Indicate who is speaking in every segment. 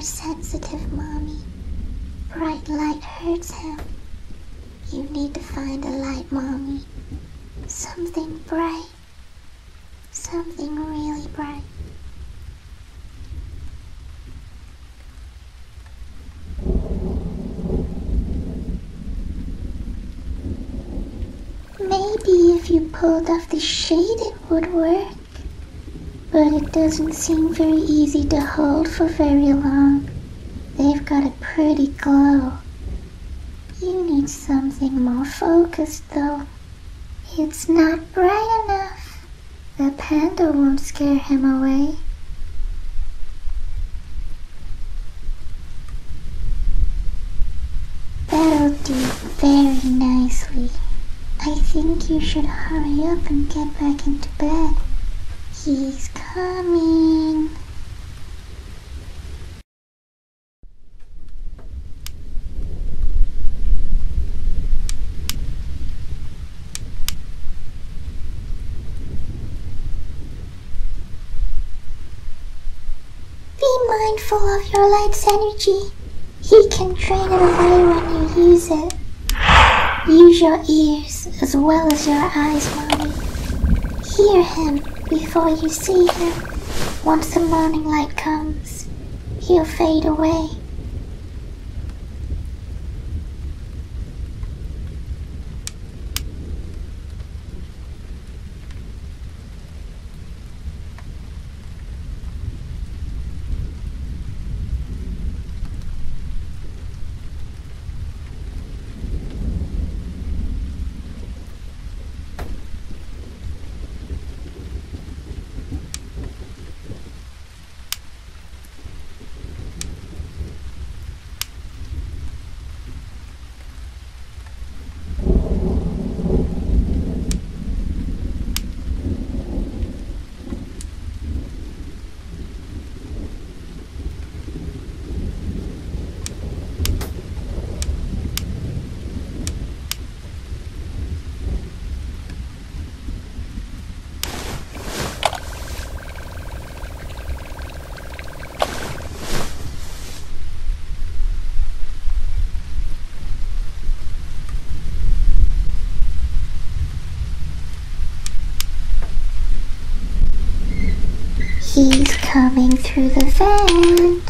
Speaker 1: sensitive, Mommy. Bright light hurts him. You need to find a light, Mommy. Something bright. Something really bright. Maybe if you pulled off the shade it would work. But it doesn't seem very easy to hold for very long. They've got a pretty glow. You need something more focused though. It's not bright enough. The panda won't scare him away. That'll do very nicely. I think you should hurry up and get back into bed. He's coming. Be mindful of your light's energy. He can drain it away when you use it. Use your ears as well as your eyes, Mommy. Hear him before you see him. Once the morning light comes, he'll fade away. He's coming through the vent.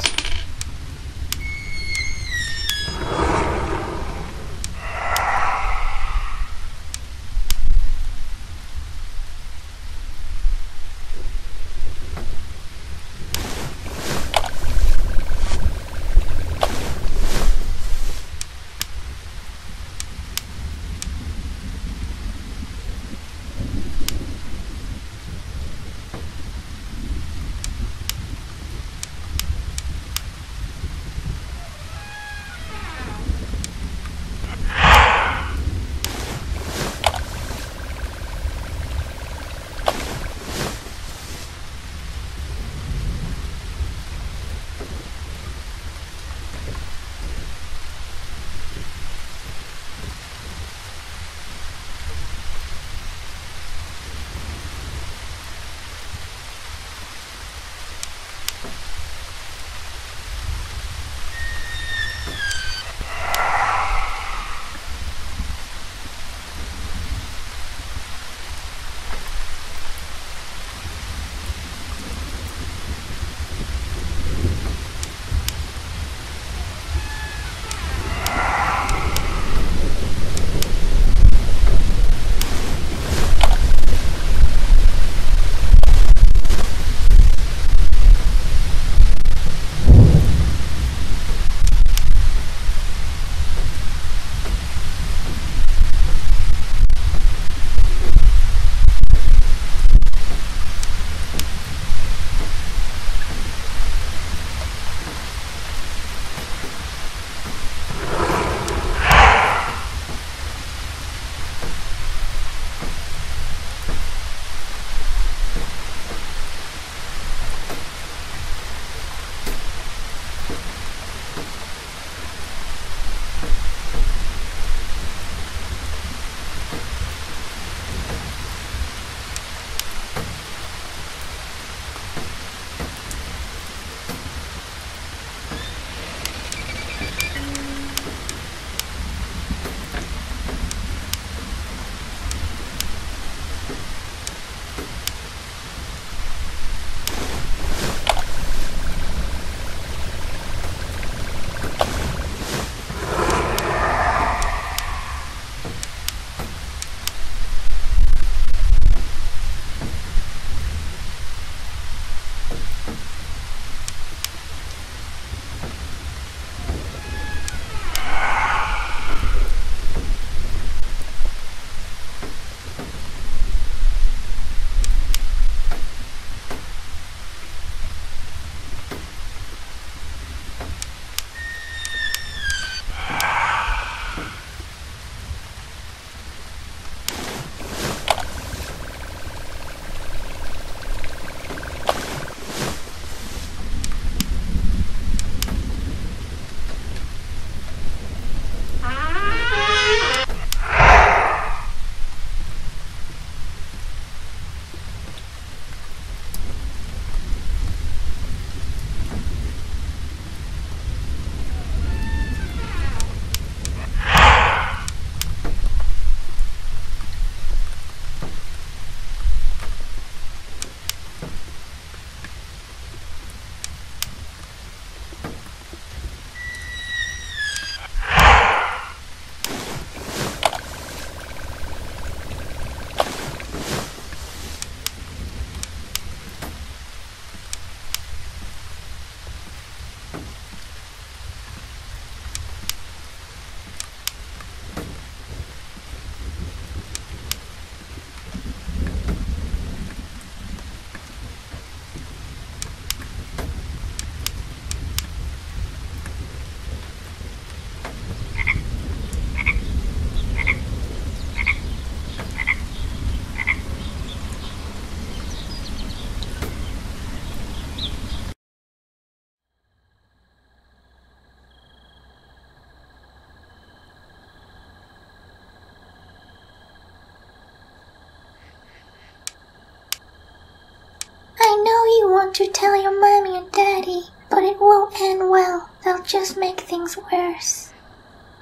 Speaker 1: Want to tell your mommy and daddy, but it won't end well. They'll just make things worse.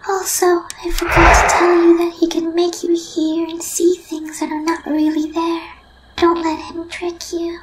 Speaker 1: Also, I forgot to tell you that he can make you hear and see things that are not really there. Don't let him trick you.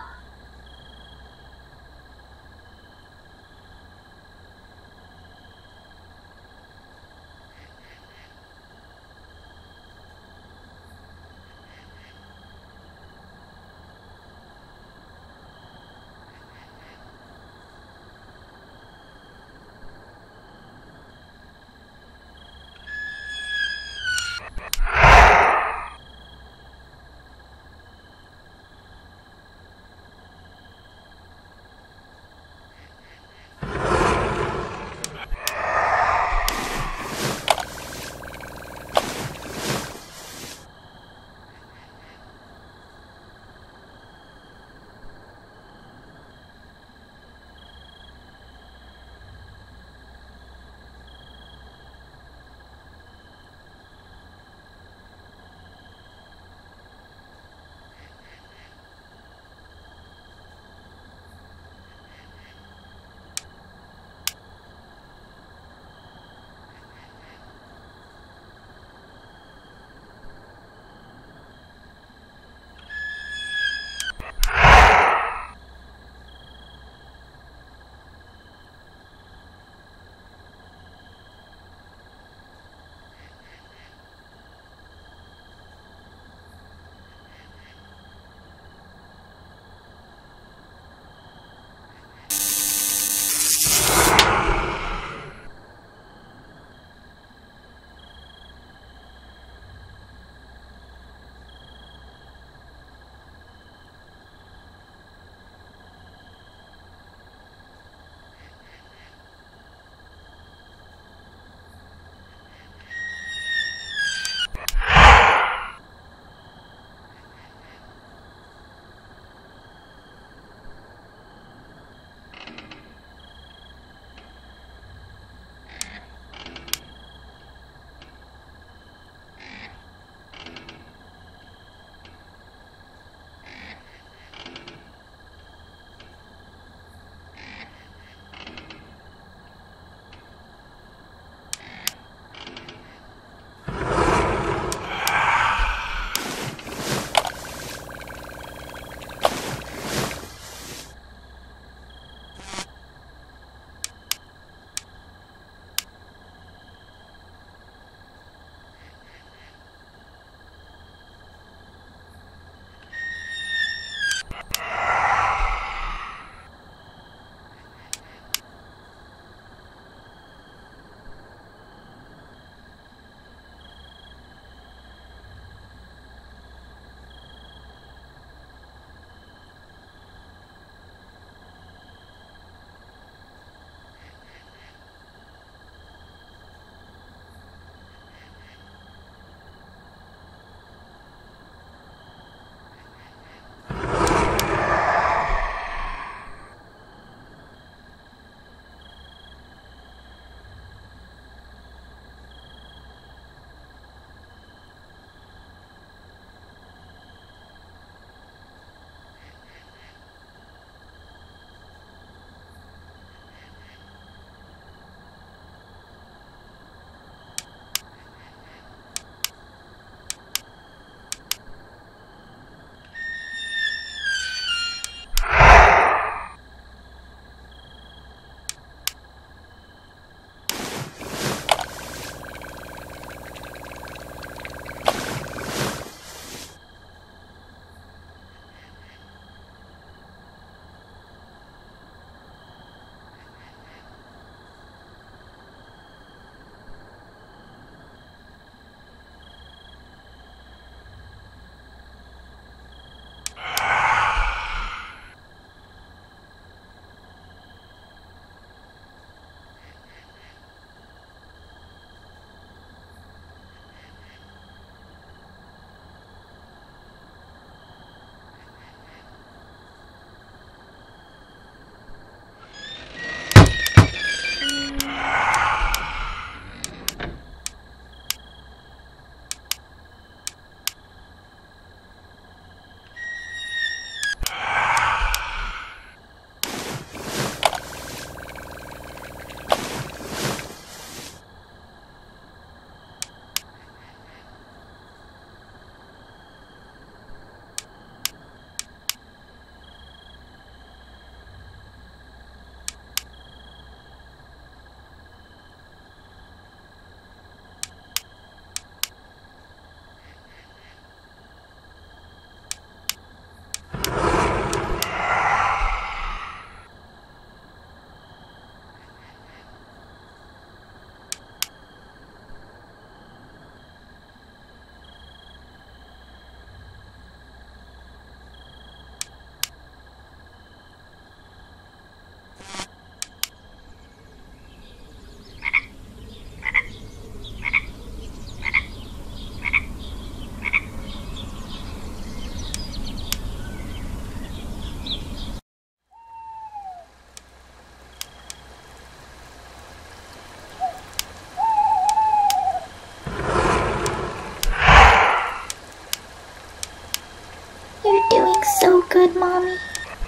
Speaker 1: so good, Mommy.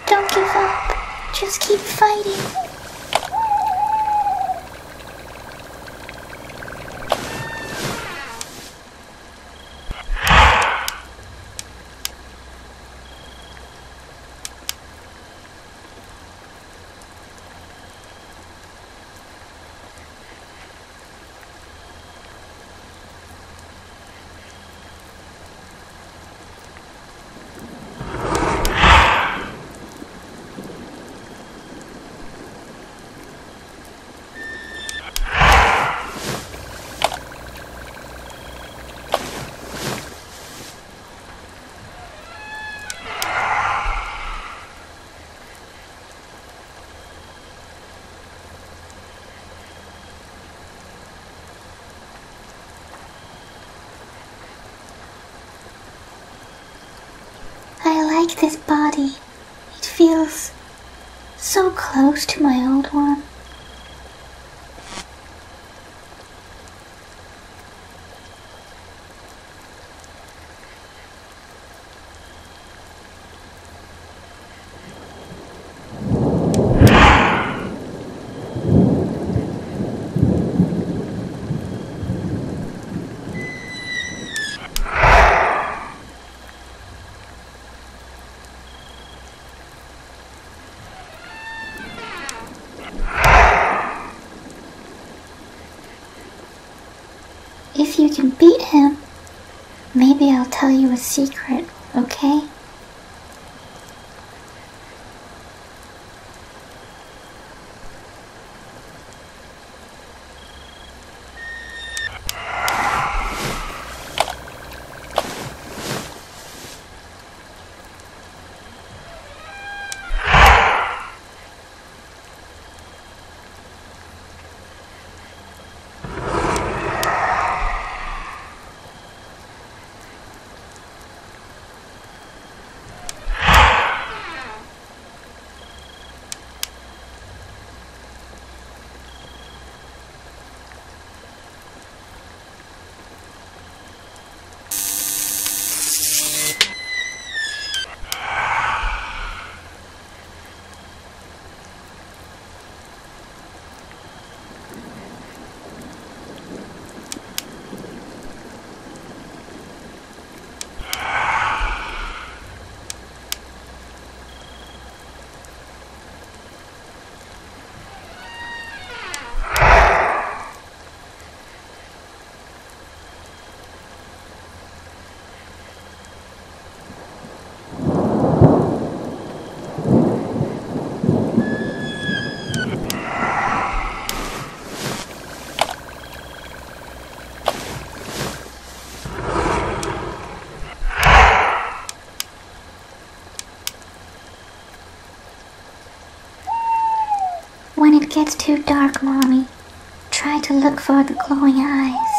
Speaker 1: Don't give up. Just keep fighting. This body. It feels so close to my old one. If you can beat him, maybe I'll tell you a secret, okay? When it gets too dark, Mommy, try to look for the glowing eyes.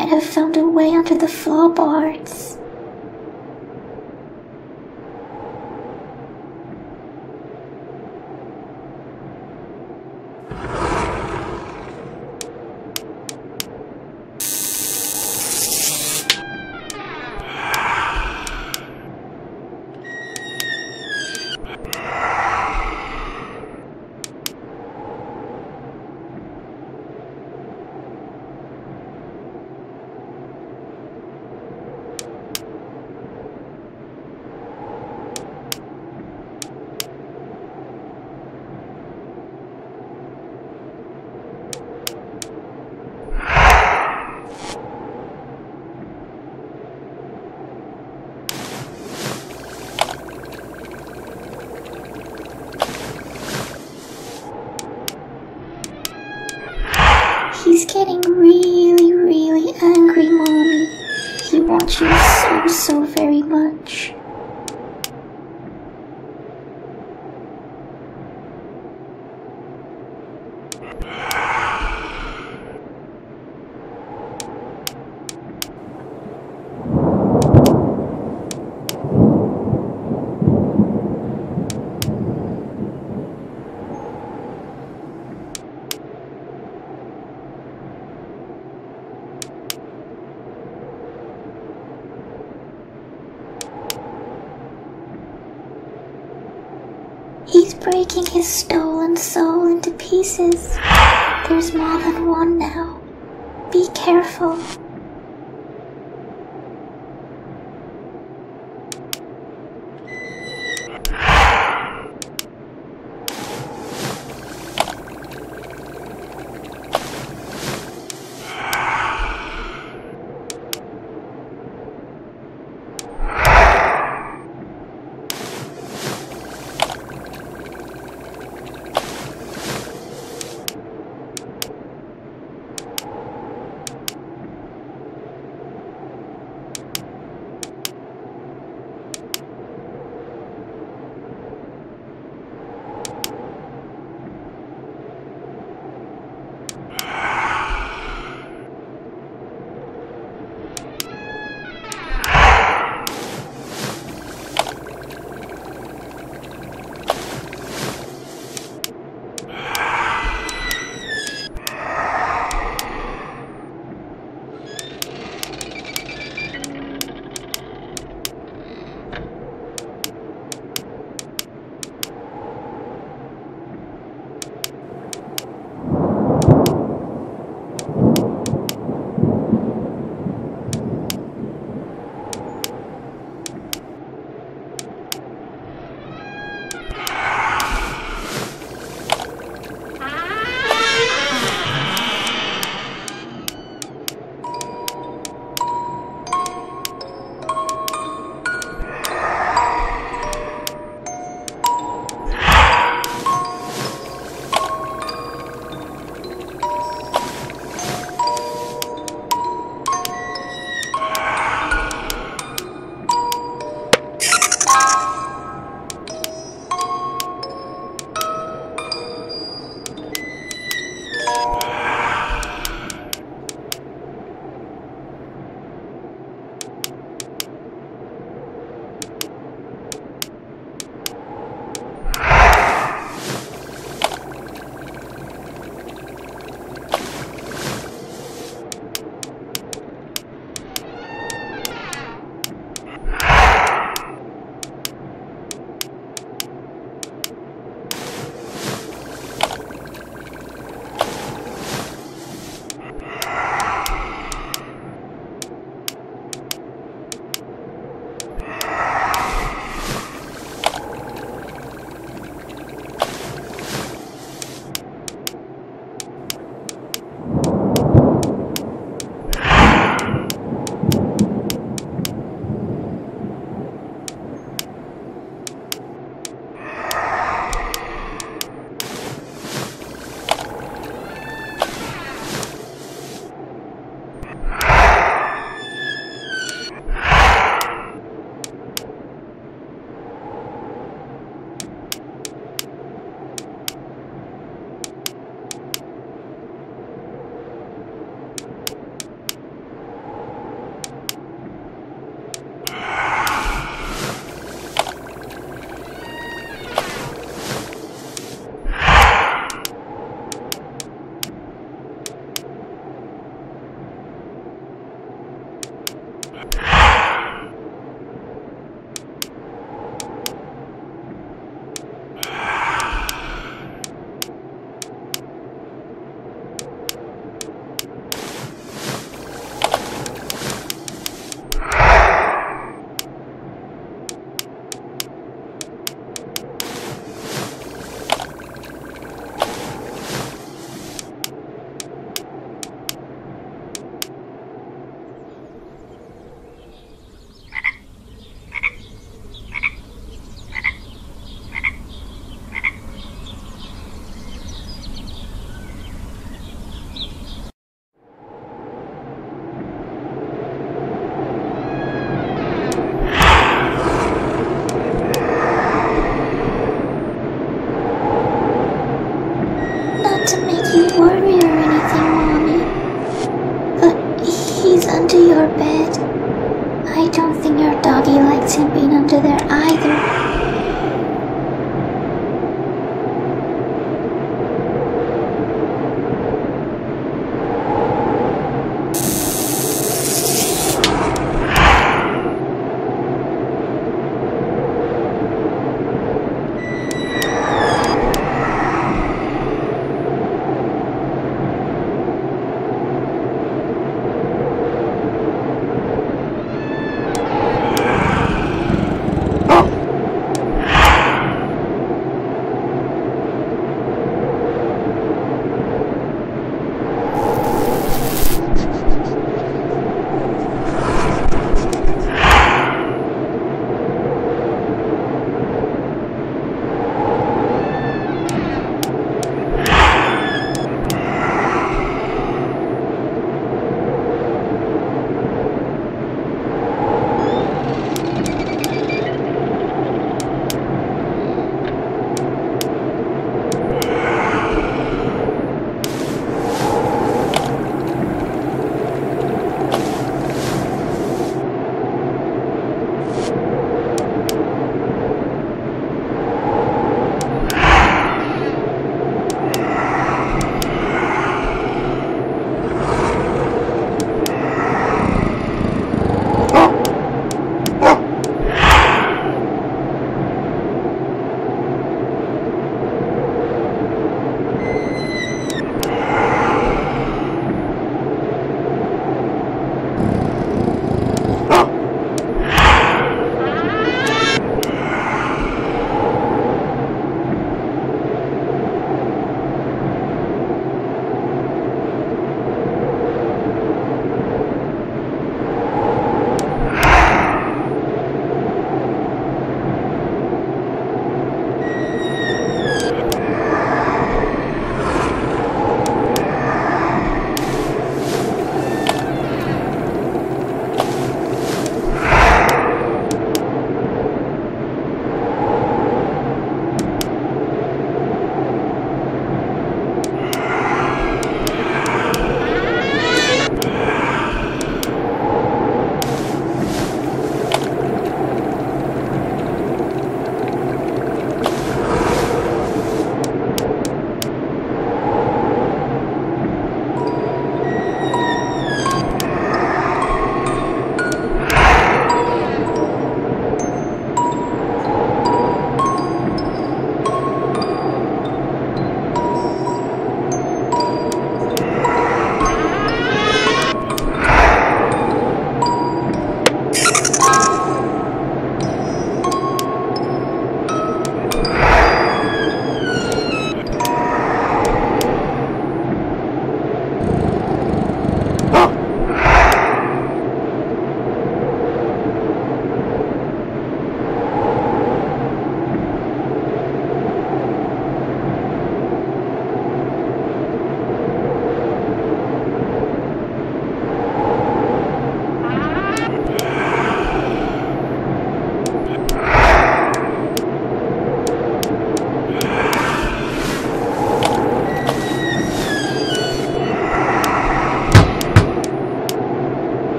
Speaker 1: Might have found a way under the floorboards. He's getting really, really angry, Mommy. He wants you so, so very much. He's breaking his stolen soul into pieces. There's more than one now. Be careful.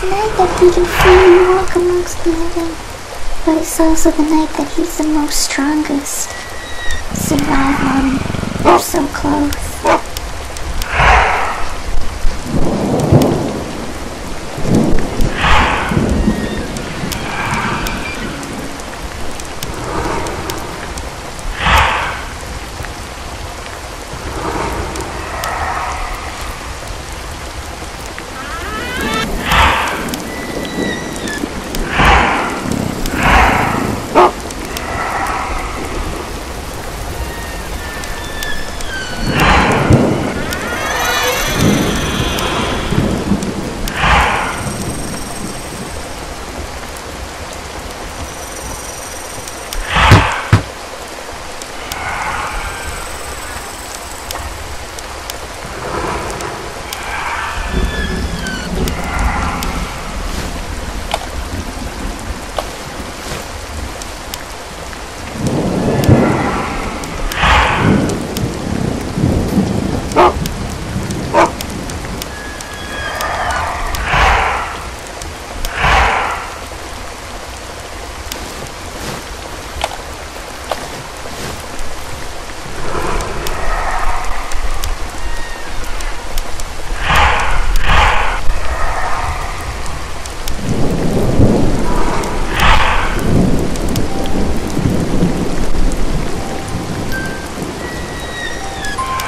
Speaker 1: The night that he can freely walk amongst the living. But it's also the night that he's the most strongest. Survive, Mommy. We're so close.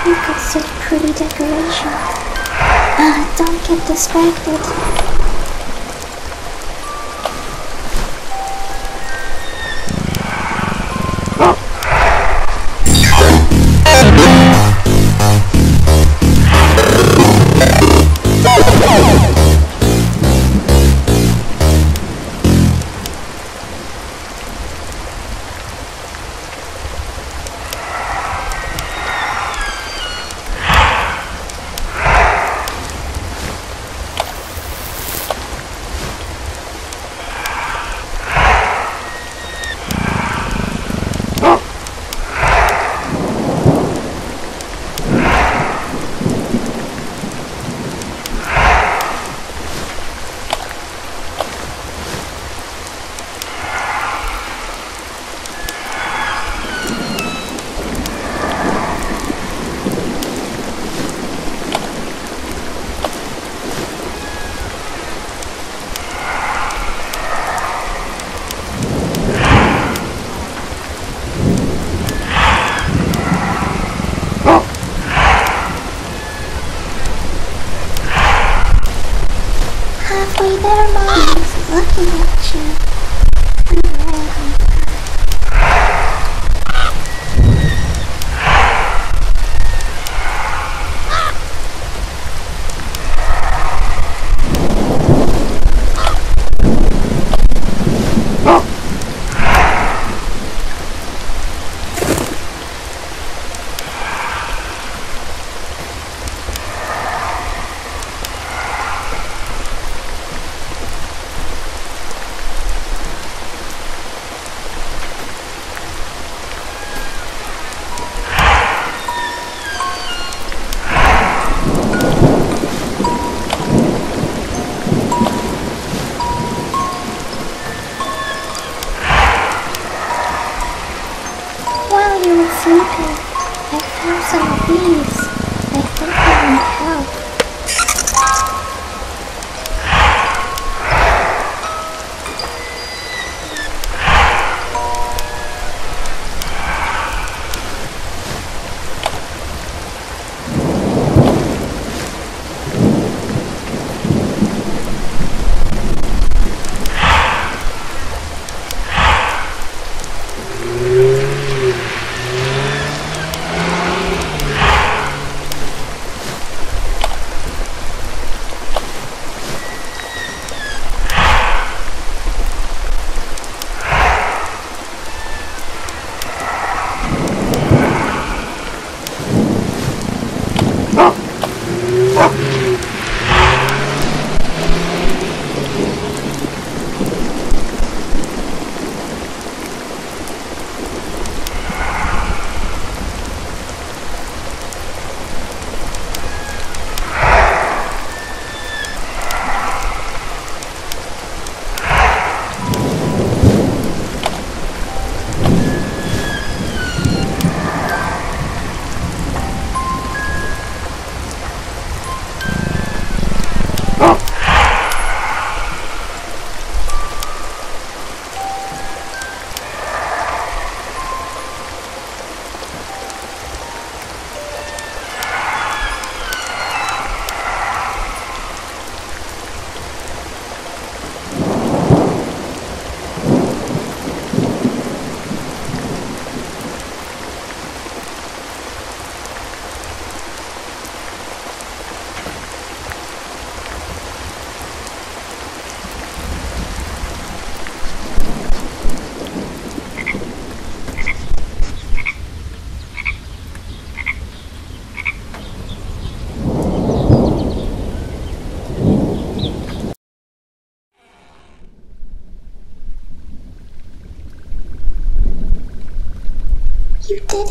Speaker 1: Look at such pretty decorations. Ah, don't get distracted.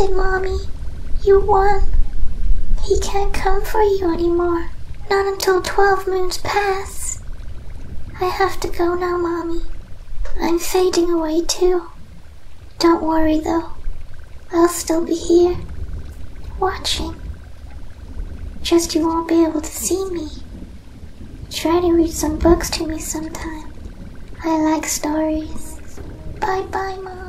Speaker 1: It, Mommy. You won. He can't come for you anymore. Not until 12 moons pass. I have to go now, Mommy. I'm fading away too. Don't worry though. I'll still be here, watching. Just you won't be able to see me. Try to read some books to me sometime. I like stories. Bye bye, Mom.